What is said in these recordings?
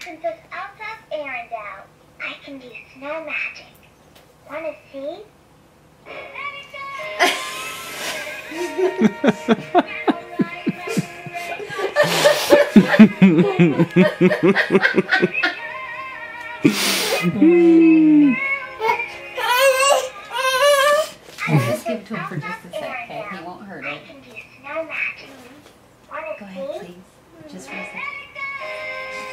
Princess Elsa's Arendelle. I can do snow magic. Wanna see? Just give it to him for just a sec, okay? He won't hurt it. I it. can do snow magic. Wanna Go ahead, see? please. Just for a sec.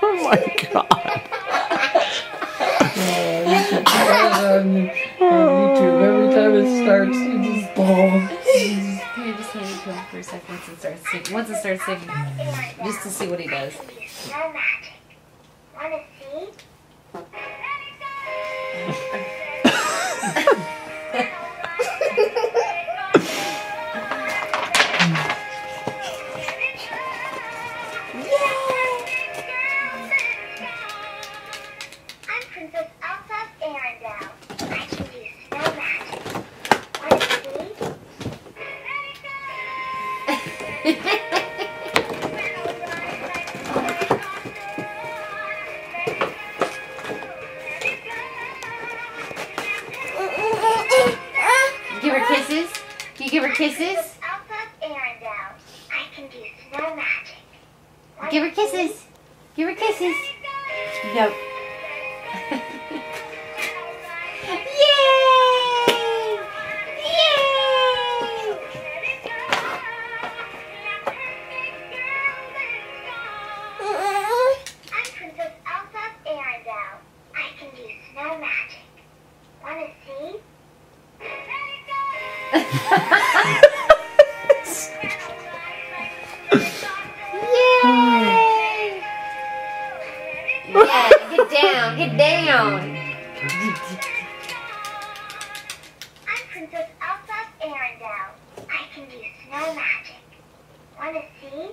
Oh my god. on, on YouTube. Every time it starts, it just balls. Can you just hand it to for a sec once it starts singing? Once it starts singing, just to see what he does. I can do snow magic. Wanna see? You give her kisses? Magic. Give her kisses. Give her kisses. Yep. Yay! Yay! Yay! Yeah, get down, get down. I'm Princess Elsa's Arendelle. I can do snow magic. Wanna see?